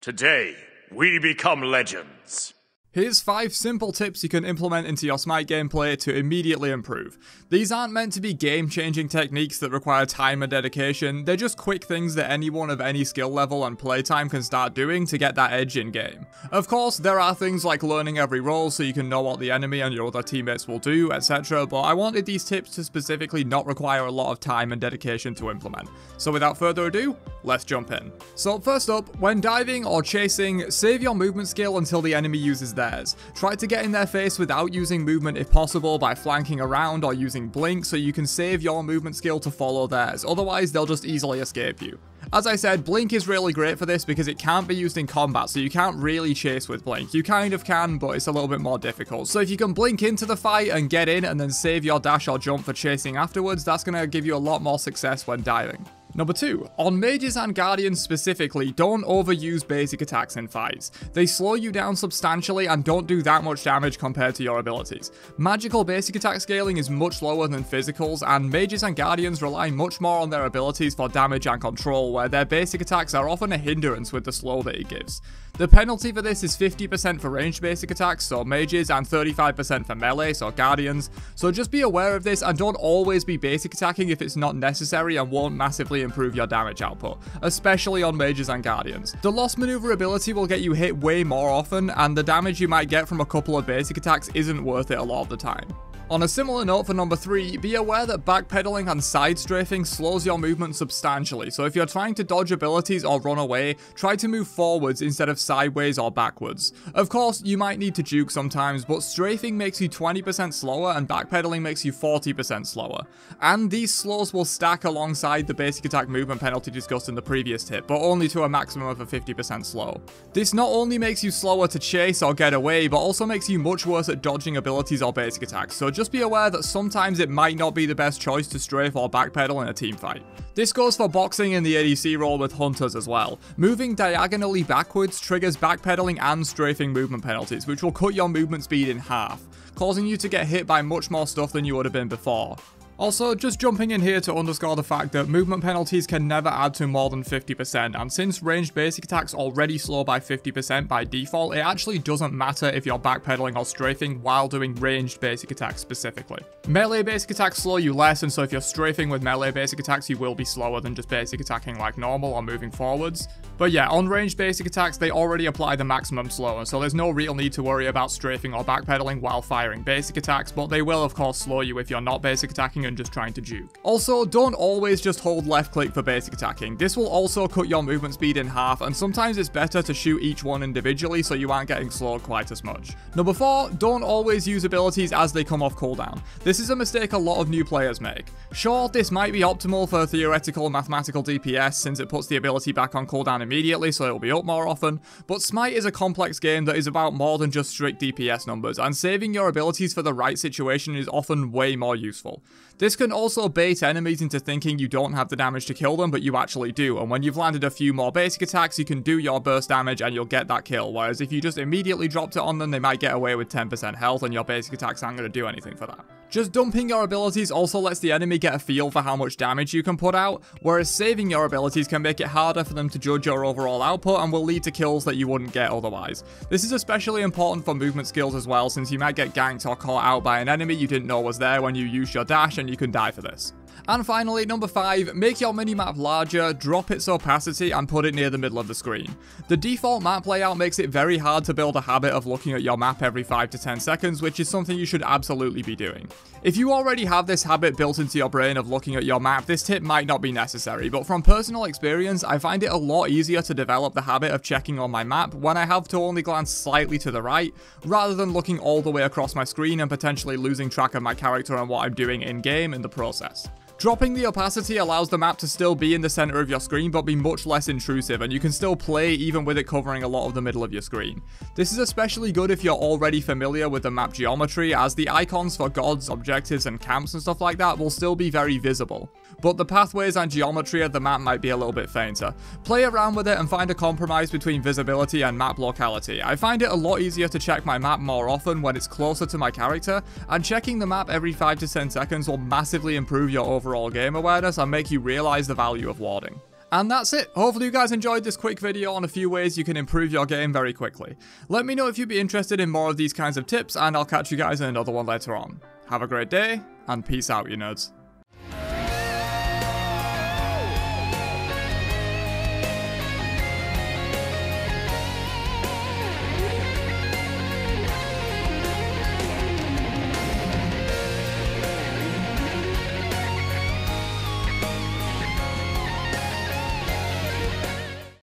Today, we become legends. Here's 5 simple tips you can implement into your Smite gameplay to immediately improve. These aren't meant to be game changing techniques that require time and dedication, they're just quick things that anyone of any skill level and playtime can start doing to get that edge in game. Of course, there are things like learning every role so you can know what the enemy and your other teammates will do, etc., but I wanted these tips to specifically not require a lot of time and dedication to implement. So without further ado, let's jump in. So first up, when diving or chasing, save your movement skill until the enemy uses theirs. Try to get in their face without using movement if possible by flanking around or using blink so you can save your movement skill to follow theirs, otherwise they'll just easily escape you. As I said, Blink is really great for this because it can't be used in combat, so you can't really chase with Blink. You kind of can, but it's a little bit more difficult. So if you can Blink into the fight and get in and then save your dash or jump for chasing afterwards, that's going to give you a lot more success when diving. Number 2. On mages and guardians specifically, don't overuse basic attacks in fights. They slow you down substantially and don't do that much damage compared to your abilities. Magical basic attack scaling is much lower than physicals, and mages and guardians rely much more on their abilities for damage and control, where their basic attacks are often a hindrance with the slow that it gives. The penalty for this is 50% for ranged basic attacks, so mages, and 35% for melee, so guardians. So just be aware of this and don't always be basic attacking if it's not necessary and won't massively improve your damage output, especially on mages and guardians. The lost maneuverability will get you hit way more often, and the damage you might get from a couple of basic attacks isn't worth it a lot of the time. On a similar note for number 3, be aware that backpedaling and side strafing slows your movement substantially, so if you're trying to dodge abilities or run away, try to move forwards instead of sideways or backwards. Of course, you might need to juke sometimes, but strafing makes you 20% slower and backpedaling makes you 40% slower. And these slows will stack alongside the basic attack movement penalty discussed in the previous tip, but only to a maximum of a 50% slow. This not only makes you slower to chase or get away, but also makes you much worse at dodging abilities or basic attacks, so just be aware that sometimes it might not be the best choice to strafe or backpedal in a team fight. This goes for boxing in the ADC role with hunters as well. Moving diagonally backwards triggers backpedaling and strafing movement penalties, which will cut your movement speed in half, causing you to get hit by much more stuff than you would have been before. Also, just jumping in here to underscore the fact that movement penalties can never add to more than 50%, and since ranged basic attacks already slow by 50% by default, it actually doesn't matter if you're backpedaling or strafing while doing ranged basic attacks specifically. Melee basic attacks slow you less, and so if you're strafing with melee basic attacks, you will be slower than just basic attacking like normal or moving forwards. But yeah, on ranged basic attacks, they already apply the maximum slow, and so there's no real need to worry about strafing or backpedaling while firing basic attacks, but they will of course slow you if you're not basic attacking just trying to juke. Also, don't always just hold left click for basic attacking. This will also cut your movement speed in half, and sometimes it's better to shoot each one individually so you aren't getting slowed quite as much. Number 4, don't always use abilities as they come off cooldown. This is a mistake a lot of new players make. Sure, this might be optimal for theoretical mathematical DPS since it puts the ability back on cooldown immediately so it'll be up more often, but Smite is a complex game that is about more than just strict DPS numbers, and saving your abilities for the right situation is often way more useful. This can also bait enemies into thinking you don't have the damage to kill them, but you actually do, and when you've landed a few more basic attacks, you can do your burst damage and you'll get that kill, whereas if you just immediately dropped it on them, they might get away with 10% health and your basic attacks aren't going to do anything for that. Just dumping your abilities also lets the enemy get a feel for how much damage you can put out, whereas saving your abilities can make it harder for them to judge your overall output and will lead to kills that you wouldn't get otherwise. This is especially important for movement skills as well, since you might get ganked or caught out by an enemy you didn't know was there when you used your dash and you can die for this. And finally, number 5, make your minimap larger, drop its opacity, and put it near the middle of the screen. The default map layout makes it very hard to build a habit of looking at your map every 5 to 10 seconds, which is something you should absolutely be doing. If you already have this habit built into your brain of looking at your map, this tip might not be necessary, but from personal experience, I find it a lot easier to develop the habit of checking on my map when I have to only glance slightly to the right, rather than looking all the way across my screen and potentially losing track of my character and what I'm doing in-game in the process. Dropping the opacity allows the map to still be in the center of your screen but be much less intrusive and you can still play even with it covering a lot of the middle of your screen. This is especially good if you're already familiar with the map geometry as the icons for gods, objectives and camps and stuff like that will still be very visible. But the pathways and geometry of the map might be a little bit fainter. Play around with it and find a compromise between visibility and map locality. I find it a lot easier to check my map more often when it's closer to my character and checking the map every 5 to 10 seconds will massively improve your overall overall game awareness and make you realize the value of warding. And that's it. Hopefully you guys enjoyed this quick video on a few ways you can improve your game very quickly. Let me know if you'd be interested in more of these kinds of tips and I'll catch you guys in another one later on. Have a great day, and peace out you nerds.